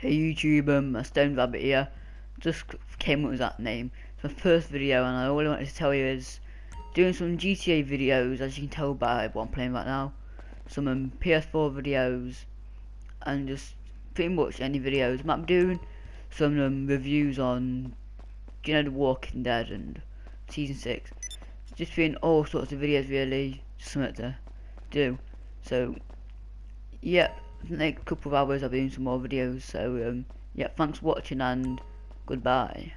Hey YouTube, um, a Stoned Rabbit here. Just came up with that name. It's my first video, and I all I wanted to tell you is doing some GTA videos, as you can tell by what I'm playing right now. Some um, PS4 videos, and just pretty much any videos. I might be doing some um, reviews on, you know, The Walking Dead and Season 6. Just doing all sorts of videos, really. Just something to do. So, yeah the next couple of hours I'll be doing some more videos so um, yeah thanks for watching and goodbye